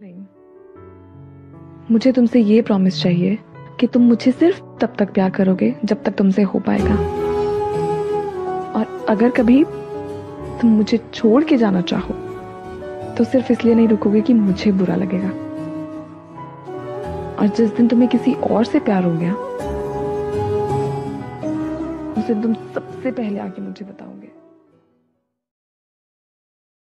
नहीं। मुझे तुमसे ये प्रॉमिस चाहिए कि तुम मुझे सिर्फ़ तब तक प्यार करोगे जब तक तुमसे हो पाएगा। और अगर कभी तुम मुझे छोड़ के जाना चाहो तो सिर्फ़ इसलिए नहीं रुकोगे कि मुझे बुरा लगेगा। और जिस दिन तुम्हें किसी और से प्यार हो गया, उस दिन तुम सबसे पहले आके मुझे बताओगे।